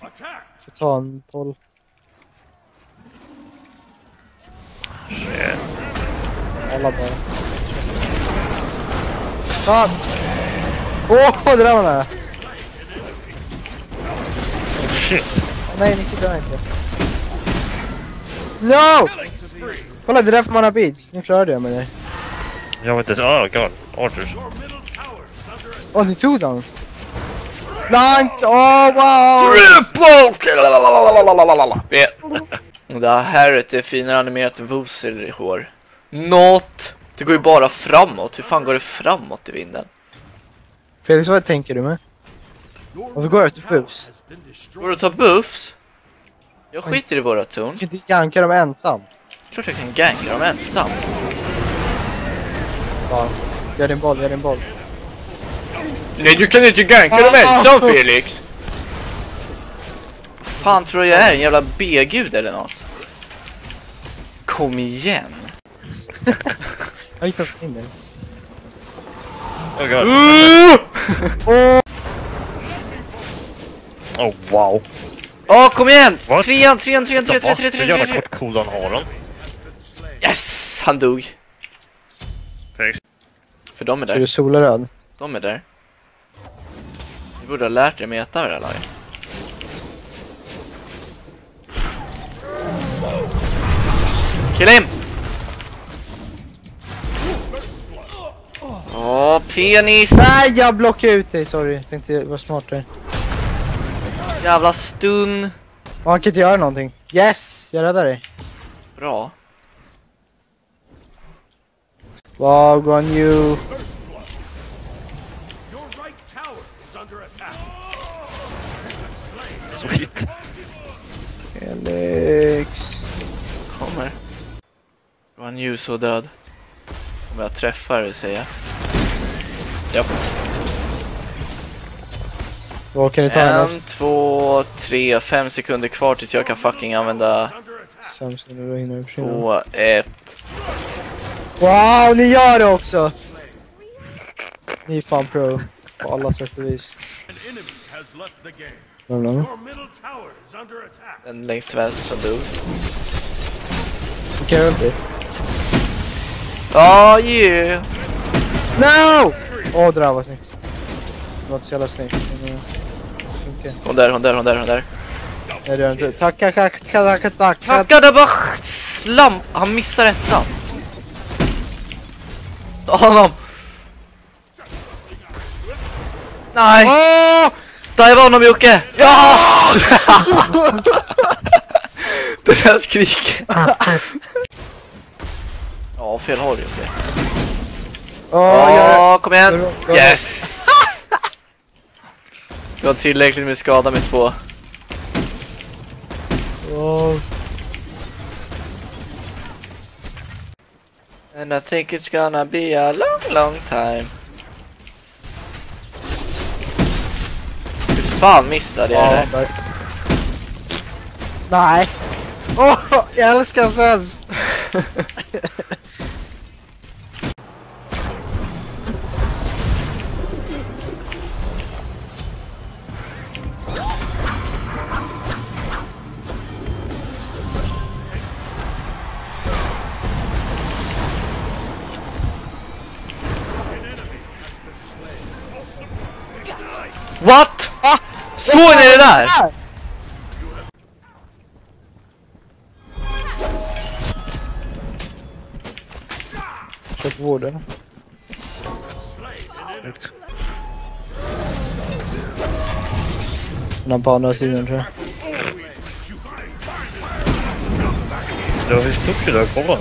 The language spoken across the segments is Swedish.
Får ta en boll. Shit. Alla bara. Fan! Åh, oh, det där var nära! Shit. Nej, Nicky dör inte. No! Kolla, det är därför man har beats. Nu klarade jag med det. Jag vet inte. Oh god. Arthurs. Åh, ni tog den! Blank! Åh, wow! Det här är ett finare animerat än Woser i hår. Något! Det går ju bara framåt. Hur fan går det framåt i vinden? Felix, vad tänker du med? Varför går jag efter buffs? Går det att ta buffs? Jag skiter i våra torn. Du kan inte ganka dem ensam. Klart jag kan ganka dem ensam. Ja. Gör din boll, gör din boll. Nej, du kan inte ganka dem ensam Felix! Fan tror jag är? En jävla B-gud eller något? Kom igen! Jag hittar in dig. Oh! Oh wow. Åh, kom igen! What? Trean, trean, trean, trean, trean, trean, trean, jävla trean. kort cooldown har han? Yes! Han dog. För de är Är där. du solaröd? De är där. Borde ha lärt dig meta det här laget. Kill him! Åh, penis! Nej, jag blockade ut dig, sorry. Tänkte vara smartare. Jävla stun! Han kan inte göra någonting. Yes! Jag räddar dig. Bra. Wow, on you. Sweet. Felix. Kommer. Var han ju så död? Om jag träffar vill säga. Japp. Vad kan du ta En, två, tre, fem sekunder kvar tills jag kan fucking använda två, ett. Wow, ni gör det också! Ni är fan pro. På alla sätt och vis. Under attack. Den längst till vänster som dog. Okej, okay, ulti. Ja, yeah! No! Åh, det där var snyggt. Det var inte så jävla snyggt. Men, eh, det funkar. Hon där, hon där, hon där, hon där. Nej, det gör inte. Tack, tack, tack, tack, tack, tack. Tacka det bara slam! Han missar ettan. Ta honom! Nej! Åh! Där var honom Jocke! Ja! det där skriket. Ja, fel håll Jocke. Åh, det. Ja, kom igen! Yes! Du har tillräckligt med skada med två. Åh. And I think it's gonna be a long, long time. Fan missade jag Ja, det? där. Nej. Åh, jag älskar sämst. What? Såg ni det där? Kör på vården. Snyggt. Den är på andra sidan tror jag. Det var visst upp där kolla.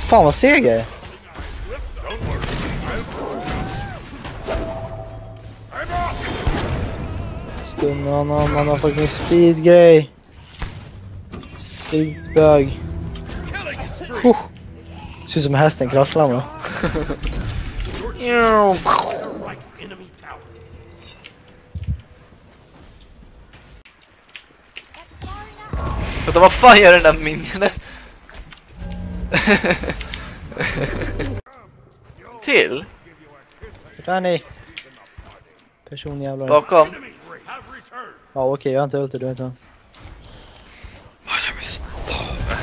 Fan vad seg jag är. Stunna honom, han har fucking speed-grej. Speedbög. Oh. Ser ut som hästen enemy tower. Vänta, vad fan gör den där minionen? Till? Vart är ni? Person jävlar. Bakom. Ja okej, jag har inte ulti, du vet jag.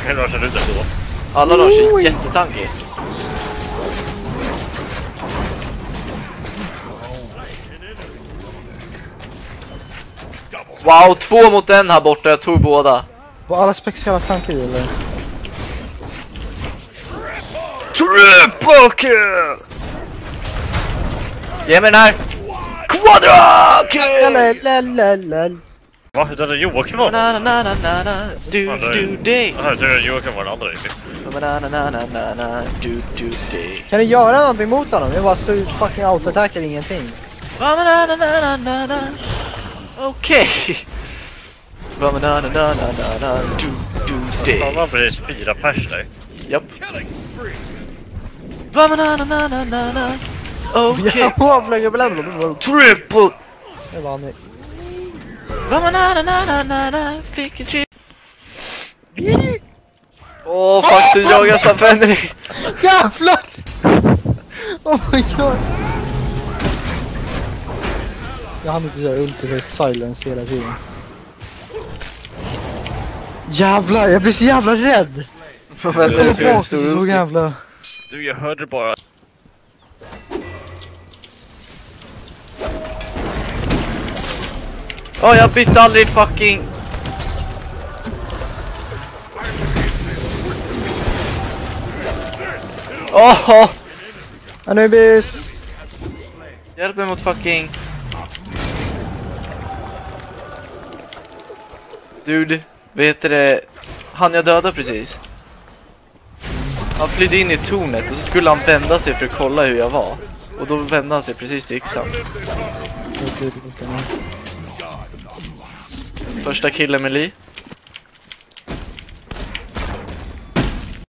Jag rör sig ut ändå. Alla rör sig jättetankigt. Wow, två mot en här borta. Jag tog båda. Var alla spex jävla tankar i eller? Triple kill! Ge mig den här. Lalalala. Va? Dödade Joakim var? Na na na na na na du du day. Jaha, trodde Joakim var den andra. Na na na na du du day. Kan ni göra någonting mot honom? Jag bara så fucking autoattackar ingenting. Na na na na na na na. Okej. Na na na na na na na du du Han day. var precis fyra pers där. Japp. Na na na na na na na. Okej. Jag flög bläddra. Triple. Det vann vi. Na na na na na na na. Fick en chip. Åh fuck du jagar Safenry. Jävlar! Oh my god. Jag hann inte köra ulti för silence hela tiden. Jävlar, jag blir så jävla rädd! Jag Kommer stor så jävla... Du, jag hörde bara. Åh jag bytte aldrig fucking... Åh! Anubis! Hjälp mig mot fucking... Dude, vet du det? Han jag dödade precis. Han flydde in i tornet och så skulle han vända sig för att kolla hur jag var. Och då vände han sig precis till yxan. Första killen med Lee